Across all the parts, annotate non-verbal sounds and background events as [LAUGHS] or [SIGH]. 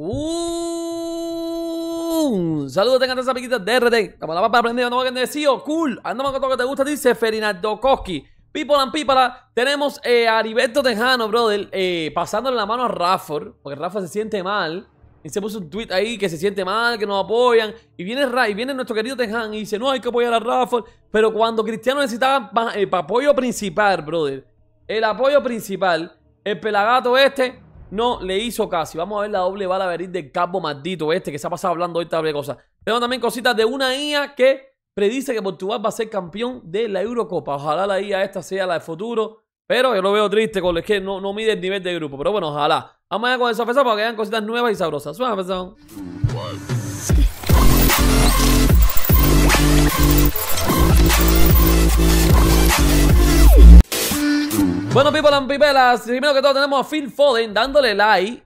Un saludo, tengan esas amiguitas de RT. Como la papa aprendido, no decir, cool. Andamos con todo lo que te gusta, dice Ferinaldo Koski. People and tenemos eh, a Heriberto Tejano, brother, eh, pasándole la mano a Rafford, porque Rafa se siente mal. Y se puso un tweet ahí que se siente mal, que nos apoyan. Y viene, Ra y viene nuestro querido Tejano y dice, no, hay que apoyar a Rafford. Pero cuando Cristiano necesitaba el apoyo principal, brother, el apoyo principal, el pelagato este no le hizo casi. Vamos a ver la doble bala venir del capo maldito este que se ha pasado hablando ahorita de cosas. Tengo también cositas de una IA que predice que Portugal va a ser campeón de la Eurocopa. Ojalá la IA esta sea la de futuro. Pero yo lo veo triste con es que no, no mide el nivel de grupo. Pero bueno, ojalá. Vamos a con el sofá para que vean cositas nuevas y sabrosas. Suena, Bueno, people and pipelas, primero que todo tenemos a Phil Foden dándole like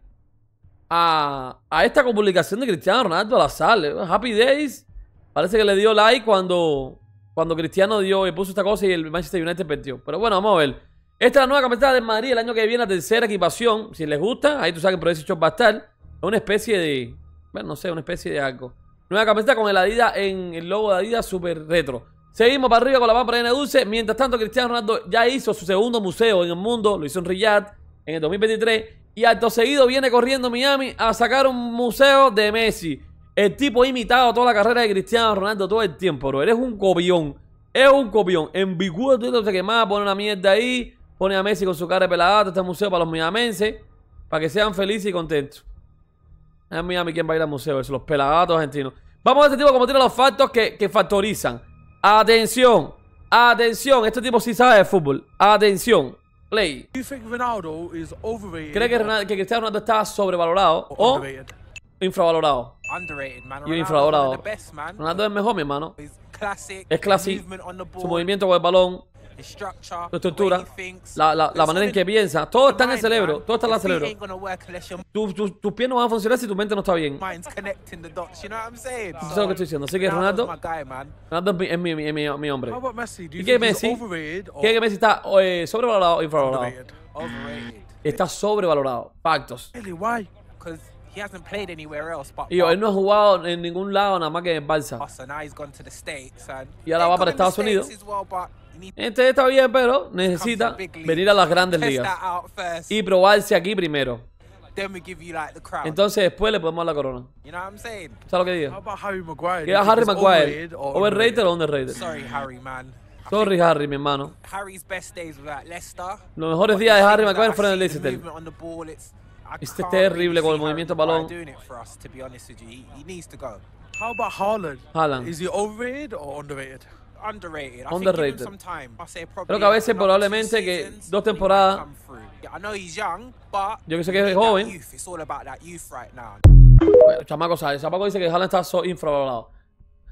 a, a esta publicación de Cristiano Ronaldo a la sala. Happy Days. Parece que le dio like cuando, cuando Cristiano dio y puso esta cosa y el Manchester United perdió. Pero bueno, vamos a ver. Esta es la nueva camiseta de Madrid el año que viene, la tercera equipación. Si les gusta, ahí tú sabes que por ese shop va a estar. Es una especie de. Bueno, no sé, una especie de algo. Nueva camiseta con el Adidas en el logo de Adidas super retro. Seguimos para arriba con la pámpara de dulce. Mientras tanto, Cristiano Ronaldo ya hizo su segundo museo en el mundo. Lo hizo en Riyadh en el 2023. Y acto seguido viene corriendo Miami a sacar un museo de Messi. El tipo ha imitado toda la carrera de Cristiano Ronaldo todo el tiempo, bro. Eres un copión. Es un copión. En Biguo tú se quemaba, pone una mierda ahí. Pone a Messi con su cara de pelada. Este museo para los miamenses. Para que sean felices y contentos. Es Miami quien va a ir al museo. Eso, los pelagatos argentinos. Vamos a este tipo como tiene los factos que, que factorizan. Atención. Atención. Este tipo sí sabe de fútbol. Atención. Play. ¿Cree que, que Cristiano Ronaldo está sobrevalorado o infravalorado? Y infravalorado. Ronaldo es mejor, mi hermano. Es clásico. Su movimiento con el balón su estructura, la, la, la manera en que piensa, todo está en el cerebro, todo está en el cerebro. tus pies no van a funcionar si tu mente no está bien. Tú sabes lo que estoy diciendo. Así que Ronaldo, Ronaldo es mi, mi, mi, mi hombre. ¿Y qué Messi? ¿Qué que Messi está eh, sobrevalorado o infravalorado? Está sobrevalorado. Factos. Y él no ha jugado en ningún lado nada más que en Barça. Y ahora va para Estados Unidos. Este está bien, pero necesita venir a las grandes ligas y probarse aquí primero. Entonces después le podemos dar la corona. ¿Sabes lo que digo? ¿Qué Harry Maguire? ¿Overrated o underrated? Sorry, Harry, man. Sorry, Harry, mi hermano. Los mejores días de Harry Maguire fueron en el Leicester. Este es terrible con el movimiento balón. How about Haaland? Haaland. Is he overrated or underrated? underrated. Underrated. Creo que a veces probablemente que dos temporadas. Yo que sé que es joven. Bueno, chamaco sabe. Chamaco dice que Haaland está infravalorado.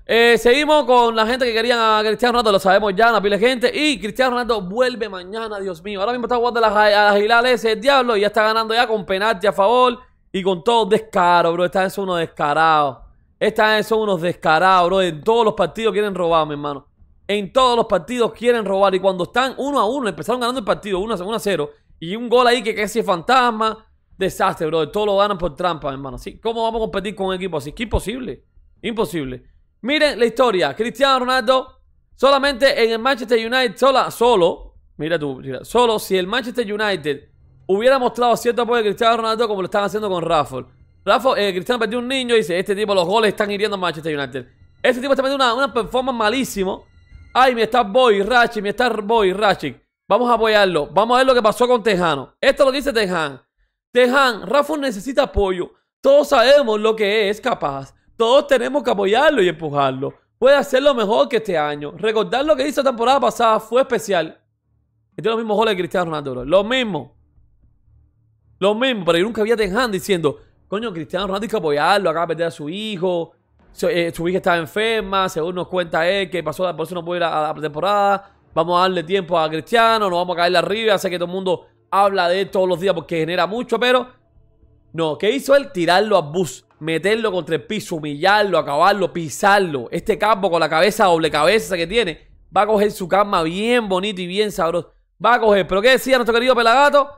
Eh, seguimos con la gente que quería a Cristiano Ronaldo, lo sabemos ya, una pila de gente. Y Cristiano Ronaldo vuelve mañana, Dios mío. Ahora mismo está jugando a las, Gilales el diablo y ya está ganando ya con penalti a favor y con todo descaro, bro. Esta son unos descarados. Esta son unos descarados, bro. En todos los partidos quieren robar, mi hermano en todos los partidos quieren robar. Y cuando están uno a uno, empezaron ganando el partido 1 a 0. Y un gol ahí que casi es fantasma. Desastre, bro. Todos lo ganan por trampa, hermano. ¿Sí? ¿Cómo vamos a competir con un equipo así? Que imposible. Imposible. Miren la historia. Cristiano Ronaldo solamente en el Manchester United, sola, solo. Mira tú, solo si el Manchester United hubiera mostrado cierto apoyo a Cristiano Ronaldo como lo están haciendo con Rafa. Rafa, eh, Cristiano perdió un niño y dice, este tipo, los goles están hiriendo a Manchester United. Este tipo está metiendo una, una performance malísimo. Ay, mi está Boy, Ratchet, mi está Boy, Ratchet. Vamos a apoyarlo. Vamos a ver lo que pasó con Tejano. Esto es lo que dice Tejan. Tejan, Rafa necesita apoyo. Todos sabemos lo que es capaz. Todos tenemos que apoyarlo y empujarlo. Puede hacerlo mejor que este año. Recordar lo que hizo la temporada pasada fue especial. Y tiene los mismos goles de Cristiano Ronaldo. Lo mismo. Lo mismo, pero yo nunca había Tejan diciendo, coño, Cristiano Ronaldo hay que apoyarlo, acaba de perder a su hijo. Eh, su hija estaba enferma, según nos cuenta él, que pasó, por eso no puede ir a, la pretemporada. Vamos a darle tiempo a Cristiano, no vamos a caerle arriba. Sé que todo el mundo habla de él todos los días porque genera mucho, pero no. ¿Qué hizo él? Tirarlo a bus, meterlo contra el piso, humillarlo, acabarlo, pisarlo. Este campo con la cabeza doble cabeza que tiene, va a coger su cama bien bonito y bien sabroso. Va a coger. ¿Pero qué decía nuestro querido Pelagato?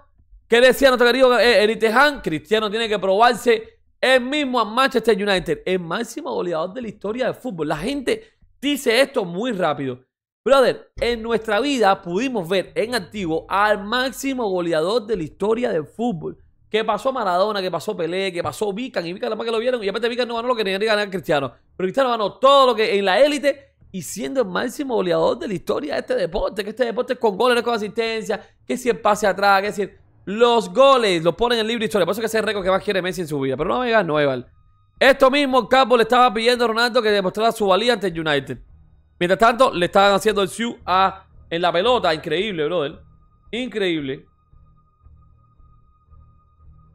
¿Qué decía nuestro querido eh, Eritejan? Cristiano tiene que probarse el mismo a Manchester United, el máximo goleador de la historia del fútbol. La gente dice esto muy rápido. Brother, en nuestra vida pudimos ver en activo al máximo goleador de la historia del fútbol. Que pasó Maradona, que pasó Pelé, que pasó Vican, y Vican la más que lo vieron, y aparte Vican no ganó lo que tenía que ganar Cristiano. Pero Cristiano ganó todo lo que en la élite y siendo el máximo goleador de la historia de este deporte, que este deporte es con goles, no es con asistencia, que si el pase atrás, que si los goles los ponen en el libro historia. Por eso que ese récord que más quiere Messi en su vida. Pero no me no Eval. Esto mismo Capo le estaba pidiendo a Ronaldo que demostrara su valía ante el United. Mientras tanto, le estaban haciendo el shoe a, en la pelota. Increíble, brother. Increíble.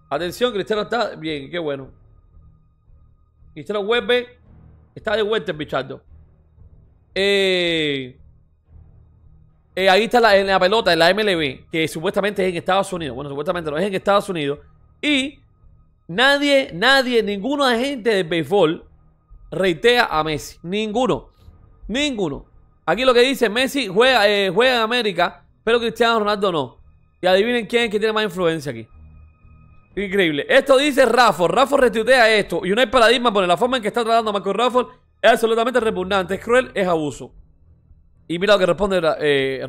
Atención, Cristiano está bien, qué bueno. Cristiano vuelve. Está de vuelta el bichardo. Eh, eh, ahí está la, en la pelota, en la MLB, que supuestamente es en Estados Unidos. Bueno, supuestamente no es en Estados Unidos. Y nadie, nadie, ninguno de gente del béisbol reitea a Messi. Ninguno. Ninguno. Aquí lo que dice, Messi juega, eh, juega en América, pero Cristiano Ronaldo no. Y adivinen quién es que tiene más influencia aquí. Increíble. Esto dice Rafa. Rafa retuitea esto. Y no hay paradigma por la forma en que está tratando a Marco Rafa es absolutamente repugnante, es cruel, es abuso. Y mira lo que responde eh.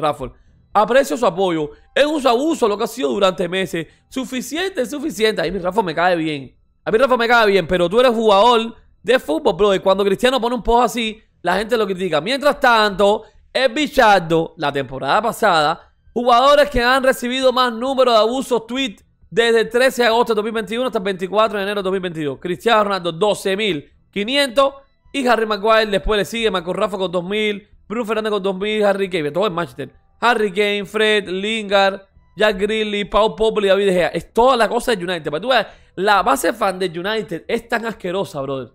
Aprecio su apoyo. Es un abuso lo que ha sido durante meses. Suficiente, suficiente. A mí Rafa me cae bien. A mí Rafa me cae bien, pero tú eres jugador de fútbol, bro. Y cuando Cristiano pone un post así, la gente lo critica. Mientras tanto, es bichado la temporada pasada, jugadores que han recibido más número de abusos tweet desde el 13 de agosto de 2021 hasta el 24 de enero de 2022. Cristiano Ronaldo, 12.500. Y Harry Maguire después le sigue Marco Rafa con 2000, Bruce Fernández con 2000, Harry Kane, todo en Manchester. Harry Kane, Fred, Lingard, Jack Greeley, Paul Popoli David Gea. Es toda la cosa de United. Pero tú ves, la base fan de United es tan asquerosa, brother.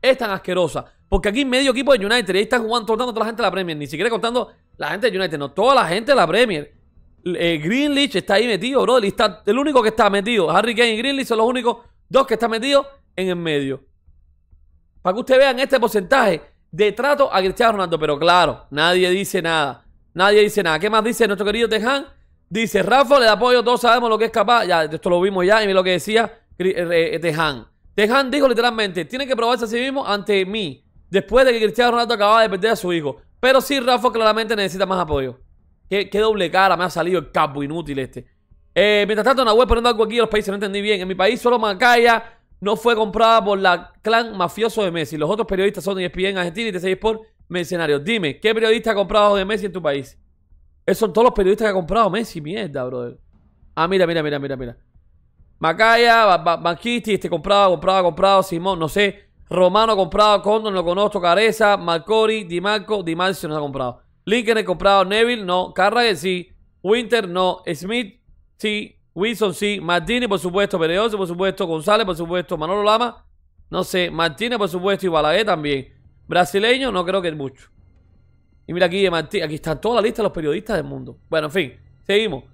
Es tan asquerosa. Porque aquí medio equipo de United. Y ahí están jugando, contando toda la gente de la Premier. Ni siquiera contando la gente de United. No, toda la gente de la Premier. Eh, está ahí metido, está, el único que está metido. Harry Kane y Greenlich son los únicos dos que están metidos en el medio. Para que ustedes vean este porcentaje de trato a Cristiano Ronaldo. Pero claro, nadie dice nada. Nadie dice nada. ¿Qué más dice nuestro querido Tejan? Dice, Rafa le da apoyo, todos sabemos lo que es capaz. Ya, esto lo vimos ya y lo que decía eh, eh, Tejan. Tejan dijo literalmente, tiene que probarse a sí mismo ante mí. Después de que Cristiano Ronaldo acababa de perder a su hijo. Pero sí, Rafa claramente necesita más apoyo. Qué, doble cara me ha salido el capo inútil este. Eh, mientras tanto, web poniendo algo aquí en los países, no entendí bien. En mi país solo Macaya no fue comprada por la clan mafioso de Messi. Los otros periodistas son ESPN Argentina y TC por mercenarios. Dime, ¿qué periodista ha comprado de Messi en tu país? Esos son todos los periodistas que ha comprado Messi. Mierda, brother. Ah, mira, mira, mira, mira, mira. Macaya, Banquisti, este comprado, comprado, comprado, Simón, no sé. Romano comprado, Condon, lo conozco, Careza, Marcori, Di Marco, Di Marcio no ha comprado. Lincoln he comprado, Neville, no. Carragher, sí. Winter, no. Smith, sí. Wilson sí, Martínez por supuesto, Pereoso por supuesto, González por supuesto, Manolo Lama, no sé, Martínez por supuesto y Balaguer también. Brasileño no creo que es mucho. Y mira aquí, aquí está toda la lista de los periodistas del mundo. Bueno, en fin, seguimos.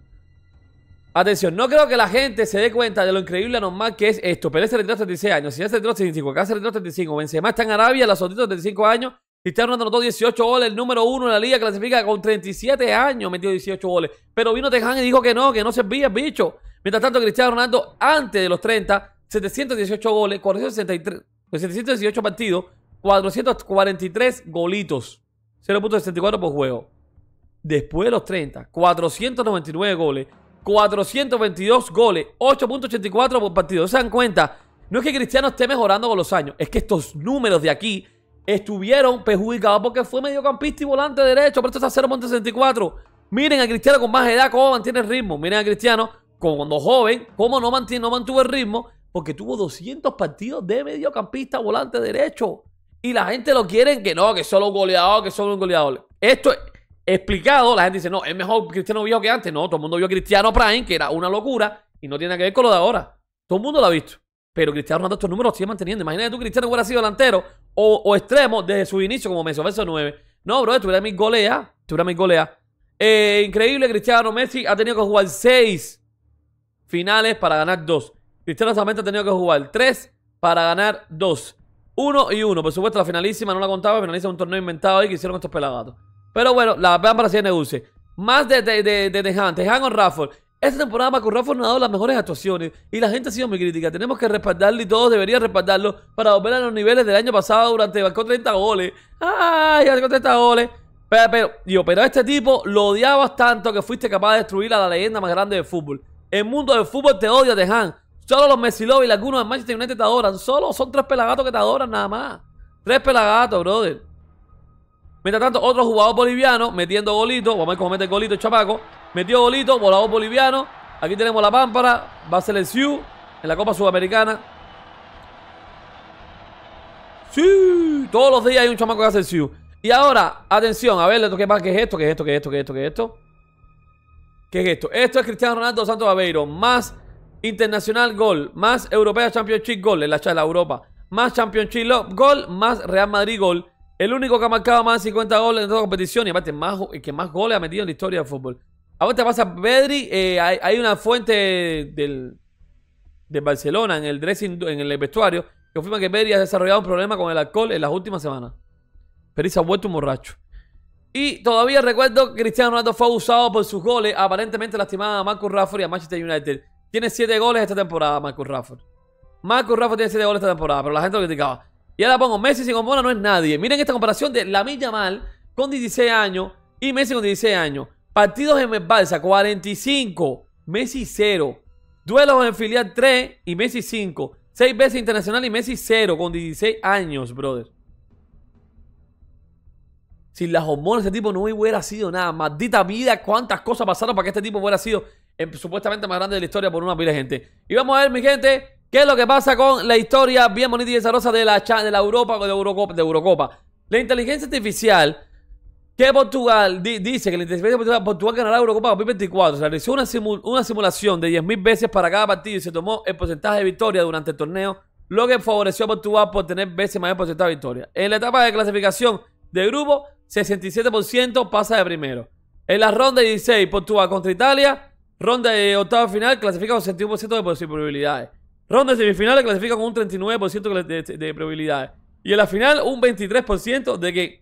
Atención, no creo que la gente se dé cuenta de lo increíble normal que es esto. Pero ese retiró 36 años, ya se retiró 35, acá se retiró 35, Benzema está en Arabia, los otros 35 años, Cristiano Ronaldo anotó 18 goles, el número uno en la liga clasifica con 37 años, metió 18 goles. Pero vino Teján y dijo que no, que no servía el bicho. Mientras tanto, Cristiano Ronaldo, antes de los 30, 718 goles, 463, 718 partidos, 443 golitos, 0.64 por juego. Después de los 30, 499 goles, 422 goles, 8.84 por partido. ¿Se dan cuenta? No es que Cristiano esté mejorando con los años, es que estos números de aquí estuvieron perjudicados porque fue mediocampista y volante derecho, pero esto está 0.64. Miren a Cristiano con más edad cómo mantiene el ritmo. Miren a Cristiano cuando joven, cómo no, mantiene, no mantuvo el ritmo, porque tuvo 200 partidos de mediocampista volante derecho. Y la gente lo quiere que no, que solo un goleador, que solo un goleador. Esto explicado, la gente dice, no, es mejor Cristiano viejo que antes. No, todo el mundo vio a Cristiano Prime, que era una locura, y no tiene que ver con lo de ahora. Todo el mundo lo ha visto. Pero Cristiano Ronaldo estos números los sigue manteniendo. Imagínate tú, Cristiano hubiera sido delantero o, extremo desde su inicio como Messi, verso 9. No, bro, tuviera mi golea. Tuviera mi golea. Eh, increíble, Cristiano Messi ha tenido que jugar 6 finales para ganar 2. Cristiano solamente ha tenido que jugar 3 para ganar 2. 1 y 1. Por supuesto, la finalísima no la contaba. Finaliza un torneo inventado ahí que hicieron estos pelagatos. Pero bueno, la vean para de dulce. Más de, de, de, de Tejan. Tejan o Raffle. Esta temporada Marcus Rashford nos ha dado las mejores actuaciones y la gente ha sido muy crítica. Tenemos que respaldarlo y todos deberían respaldarlo para volver a los niveles del año pasado durante marcó 30 goles. ¡Ay! Marcó 30 goles. Pero, pero, pero este tipo lo odiabas tanto que fuiste capaz de destruir a la leyenda más grande del fútbol. El mundo del fútbol te odia, Tejan. Solo los Messi Love y algunos de Manchester United te adoran. Solo son tres pelagatos que te adoran nada más. Tres pelagatos, brother. Mientras tanto, otro jugador boliviano metiendo golito. Vamos a ver cómo mete el golito el chamaco. Metió golito, volador boliviano. Aquí tenemos la pámpara. Va a ser el Siu en la Copa Sudamericana. Sí, todos los días hay un chamaco que hace el Siu. Y ahora, atención, a ver, ¿qué, ¿qué es esto? ¿Qué es esto? ¿Qué es esto? ¿Qué es esto? ¿Qué es esto? ¿Qué es esto? Esto es Cristiano Ronaldo Santos Aveiro. Más Internacional Gol. Más Europea Championship Gol en la de Europa. Más Championship Gol. Más Real Madrid Gol. El único que ha marcado más de 50 goles en toda competición. Y aparte, más, el que más goles ha metido en la historia del fútbol. Ahora pasa Pedri. Eh, hay, una fuente del, de Barcelona en el dressing, en el vestuario, que afirma que Pedri ha desarrollado un problema con el alcohol en las últimas semanas. Pedri se ha vuelto un borracho. Y todavía recuerdo que Cristiano Ronaldo fue abusado por sus goles, aparentemente lastimada a Marcus Rashford y a Manchester United. Tiene 7 goles esta temporada, Marcus Rafford. Marcus Rafford tiene 7 goles esta temporada, pero la gente lo criticaba. Y ahora pongo, Messi sin Bono no es nadie. Miren esta comparación de la Mal con 16 años y Messi con 16 años. Partidos en Balsa, 45. Messi 0. Duelos en filial 3 y Messi 5. 6 veces internacional y Messi 0 con 16 años, brother. Sin las hormonas, este tipo no hubiera sido nada. Maldita vida, cuántas cosas pasaron para que este tipo hubiera sido supuestamente más grande de la historia por una pila de gente. Y vamos a ver, mi gente, qué es lo que pasa con la historia bien bonita y desarrollada de la, de la Europa de Eurocopa, de Eurocopa. La inteligencia artificial que Portugal dice que la inteligencia artificial Portugal ganará la Eurocopa 2024. Se realizó una, una simulación de 10.000 veces para cada partido y se tomó el porcentaje de victoria durante el torneo, lo que favoreció a Portugal por tener veces mayor porcentaje de victoria. En la etapa de clasificación de grupo, 67% pasa de primero. En la ronda 16, Portugal contra Italia, Ronda de octava final clasifica con 61% de probabilidades. Ronda de semifinales clasifica con un 39% de, probabilidades. Y en la final un 23% de que,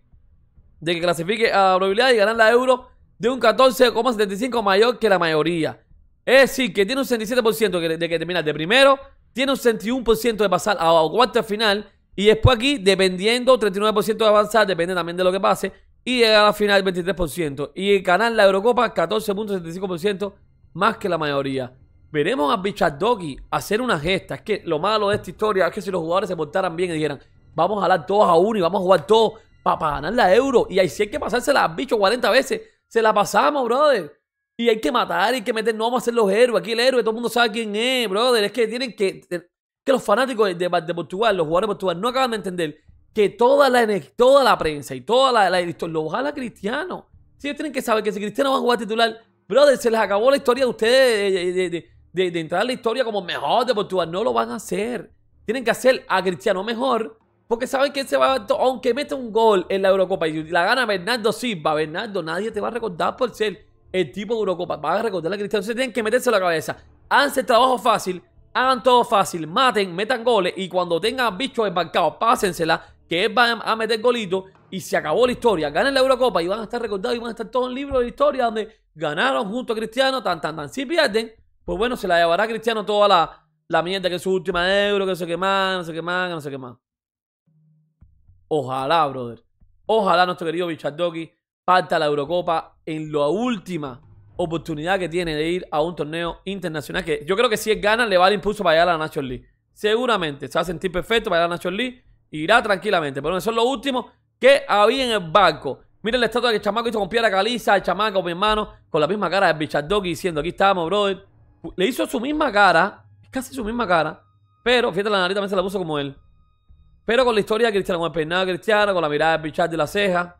de que clasifique a la probabilidad y ganar la euro de un 14,75 mayor que la mayoría. Es decir, que tiene un 67% de que terminar de primero, tiene un 61% de pasar a cuarta final y después aquí, dependiendo, 39% de avanzar, depende también de lo que pase, y llegar a la final 23%. Y ganar la Eurocopa 14.75% más que la mayoría. Veremos a Bichard Doggy hacer una gesta. Es que lo malo de esta historia es que si los jugadores se portaran bien y dijeran, vamos a jalar todos a uno y vamos a jugar todos para ganar la euro. Y ahí si hay que pasársela bicho 40 veces, se la pasamos, brother. Y hay que matar, hay que meter, no vamos a ser los héroes. Aquí el héroe, todo el mundo sabe quién es, brother. Es que tienen que. Que los fanáticos de, de, Portugal, los jugadores de Portugal, no acaban de entender que toda la, toda la prensa y toda la, la lo jala Cristiano. Si ellos tienen que saber que si Cristiano va a jugar titular, Brother, se les acabó la historia de ustedes de, entrar a la historia como mejor de Portugal. No lo van a hacer. Tienen que hacer a Cristiano mejor. Porque saben que se va, aunque mete un gol en la Eurocopa y la gana Bernardo Silva, Bernardo, nadie te va a recordar por ser el tipo de Eurocopa. Van a recordar a Cristiano. Entonces tienen que meterse a la cabeza. Háganse el trabajo fácil, hagan todo fácil, maten, metan goles y cuando tengan bichos embarcados, pásensela, que él va a meter golito y se acabó la historia. Ganen la Eurocopa y van a estar recordados y van a estar todos en libros de la historia donde ganaron junto a Cristiano, tan, tan, tan. Si pierden, pues bueno, se la llevará Cristiano toda la, la mierda que es su última euro, que no sé qué más, no sé qué más, no sé qué más. Ojalá, brother. Ojalá nuestro querido Bichardoki parta la Eurocopa en la última oportunidad que tiene de ir a un torneo internacional. Que yo creo que si él gana, le va el impulso para llegar a la National League. Seguramente se va a sentir perfecto para ir a la National League. Irá tranquilamente. Pero eso es lo último que había en el barco. Miren la estatua que el chamaco hizo con piedra caliza, el chamaco, mi hermano, con la misma cara de Bichard Doggy diciendo, aquí estamos, brother. Le hizo su misma cara, casi su misma cara, pero fíjate, la nariz también se la puso como él. Pero con la historia de Cristiano, con el peinado de Cristiano, con la mirada de Bichard de la ceja.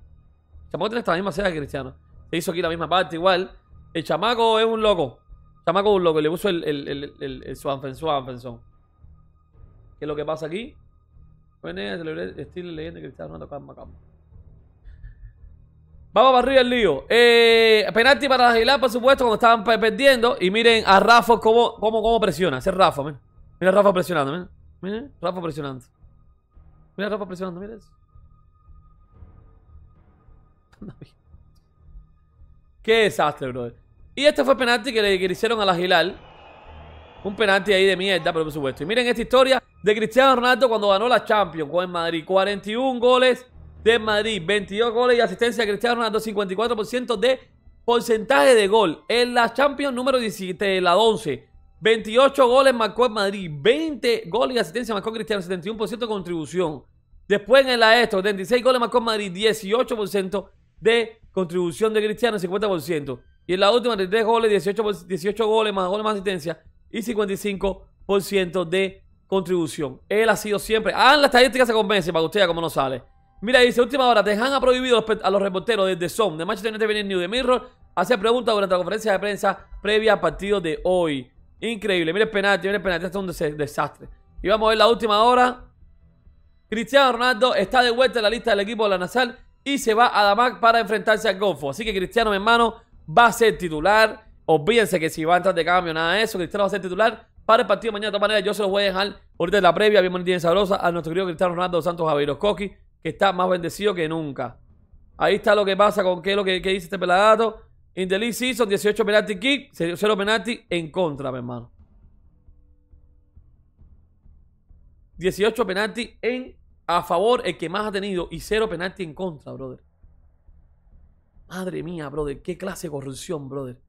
El chamaco tiene esta misma ceja que Cristiano. Se hizo aquí la misma parte igual. El chamaco es un loco. El chamaco es un loco. Le puso el, el, el, el, el ¿Qué es lo que pasa aquí? Bueno, estilo leyenda de Cristiano no toca Macambo. Vamos para arriba el lío. Eh, penalti para la Aguilar, por supuesto, cuando estaban perdiendo. Y miren a Rafa cómo, cómo, cómo presiona. Ese es Rafa, miren. Mira Rafa presionando, miren. Miren, Rafa presionando. Mira a Rafa presionando, miren eso. [LAUGHS] Qué desastre, brother. Y este fue el penalti que le, que hicieron a la Gilal. Un penalti ahí de mierda, pero por supuesto. Y miren esta historia de Cristiano Ronaldo cuando ganó la Champions con el Madrid. 41 goles de Madrid, 22 goles y asistencia de Cristiano Ronaldo, 54% de porcentaje de gol. En la Champions número 17, la 11. 28 goles marcó Madrid, 20 goles y asistencia marcó Cristiano, 71% de contribución. Después en la esto, 76 goles marcó Madrid, 18% de contribución de Cristiano, 50%. Y en la última, 33 goles, 18, 18 goles más goles más asistencia y 55% de contribución. Él ha sido siempre. Ah, la estadística se convence para que usted vea cómo no sale. Mira, dice, última hora, Tejan ha prohibido a los reporteros desde Zone, de Manchester United Venir New de Mirror, hacer preguntas durante la conferencia de prensa previa al partido de hoy. Increíble, mire el penalti, mire el penalti, esto es un desastre. Y vamos a ver la última hora. Cristiano Ronaldo está de vuelta en la lista del equipo de la Nasal y se va a Damac para enfrentarse al Golfo. Así que Cristiano, mi hermano, va a ser titular. Olvídense que si va a entrar de cambio, nada de eso. Cristiano va a ser titular para el partido mañana. De todas maneras, yo se los voy a dejar ahorita en la previa, bien bonita y sabrosa, a nuestro querido Cristiano Ronaldo Santos Coqui que está más bendecido que nunca. Ahí está lo que pasa con qué lo que, dice este pelagato. In the league season, 18 penalty kick, 0 penalti en contra, mi hermano. 18 penalti en a favor, el que más ha tenido, y 0 penalti en contra, brother. Madre mía, brother, qué clase de corrupción, brother.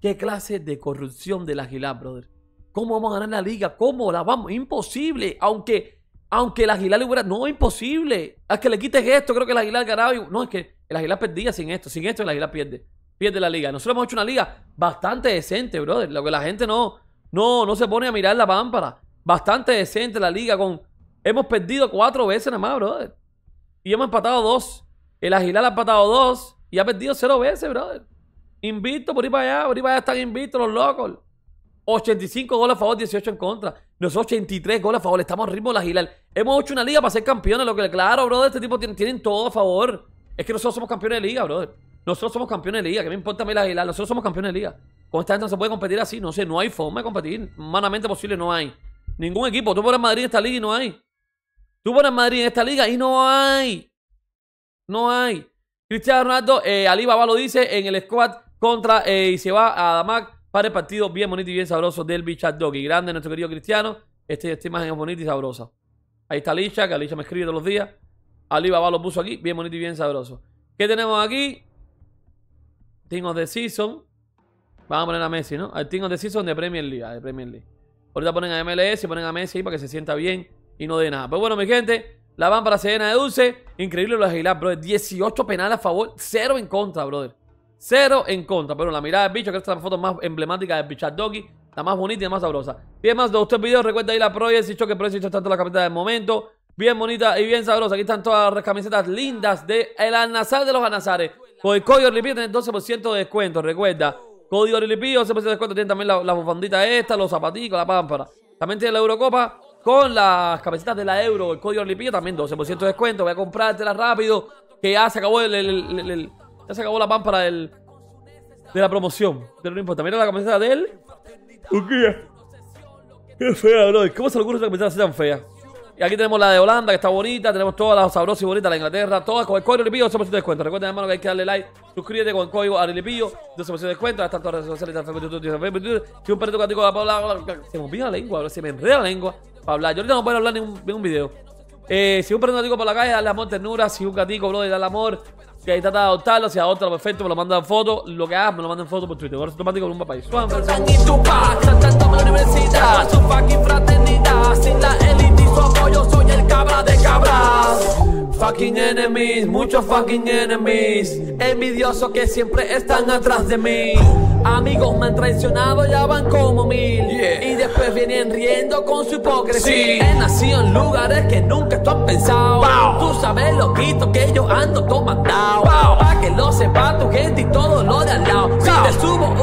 Qué clase de corrupción de la Aguilar, brother. ¿Cómo vamos a ganar la liga? ¿Cómo la vamos? Imposible. Aunque aunque el Aguilar le hubiera. No, imposible. Es que le quites esto, creo que el Aguilar ganaba. No, es que el Aguilar perdía sin esto. Sin esto, el Aguilar pierde. Pierde la liga. Nosotros hemos hecho una liga bastante decente, brother. Lo que la gente no, no, no se pone a mirar la pámpara. Bastante decente la liga. con Hemos perdido cuatro veces nada más, brother. Y hemos empatado dos. El Aguilar ha empatado dos. Y ha perdido cero veces, brother. Invicto por ir para allá. Por ir para allá están invictos los locos. 85 goles a favor, 18 en contra. Nosotros 83 goles a favor. Estamos al ritmo de la Gilal. Hemos hecho una liga para ser campeones. Lo que, claro, brother, este tipo tienen, todo a favor. Es que nosotros somos campeones de liga, brother. Nosotros somos campeones de liga. ¿Qué me importa a mí la Gilal? Nosotros somos campeones de liga. Con esta gente no se puede competir así. No sé, no hay forma de competir. Humanamente posible no hay. Ningún equipo. Tú pones Madrid en esta liga y no hay. Tú pones Madrid en esta liga y no hay. No hay. Cristiano Ronaldo, eh, Alibaba lo dice en el squad contra eh, y se va a Damac para el partido bien bonito y bien sabroso del Bichat Doggy. Grande nuestro querido Cristiano. Este, esta imagen es bonita y sabrosa. Ahí está Alicia, que Alicia me escribe todos los días. Alibaba lo puso aquí, bien bonito y bien sabroso. ¿Qué tenemos aquí? Team of the Season. Vamos a poner a Messi, ¿no? El Team of the Season de Premier League. De Premier League. Ahorita ponen a MLS y ponen a Messi ahí para que se sienta bien y no de nada. Pero bueno, mi gente, la van para llena de dulce. Increíble los Aguilar, brother. 18 penales a favor, 0 en contra, brother. Cero en contra. Pero la mirada del bicho, que esta es la foto más emblemática del Bichat Doggy. La más bonita y la más sabrosa. Bien más de usted video, recuerda ir a Pro y Choque Pro y tanto la camiseta del momento. Bien bonita y bien sabrosa. Aquí están todas las camisetas lindas de El Anazar de los Anazares. Con el código Orlipío tenés 12% de descuento. Recuerda, código Orlipío, 12% de descuento. Tienen también la, la bufandita esta, los zapaticos, la pámpara. También tiene la Eurocopa con las camisetas de la Euro, el código Orlipío también 12% de descuento. Voy a comprártela rápido. Que ya se acabó el ya se acabó la pámpara del, de la promoción. Pero no importa. Mira la camiseta de él. Qué fea, bro. ¿Cómo se le ocurre esa camiseta así tan fea? Y aquí tenemos la de Holanda, que está bonita. Tenemos todas las sabrosas y bonitas. La Inglaterra, todas con el código Arelipillo, 12% de descuento. Recuerden, hermano, que hay que darle like. Suscríbete con el código Arelipillo, 12% de descuento. Están todas las redes sociales. Si un perrito catico Se me olvida la lengua, se me enreda la lengua para hablar. Yo ahorita no puedo hablar ni un, un video. Eh, si un perrito catico por la calle, dale amor, ternura. Si un gatico, bro, dale amor que ahí trata de adoptarlo, si adopta lo perfecto, me lo mandan foto, lo que hagas, me lo mandan foto por Twitter. Ahora es automático en un país. Su fucking fraternidad, sin la élite y su apoyo, soy el cabra de cabras. Fucking enemies, muchos fucking enemies. Envidiosos que siempre están atrás de mí. Amigos me han traicionado, ya van como mil. Y después vienen riendo con su hipocresía. He nacido en lugares que nunca tú has pensado. Tú sabes, loquito, que yo ando todo mandado. Pa' que lo sepa tu gente y todo lo de al lado. Si te subo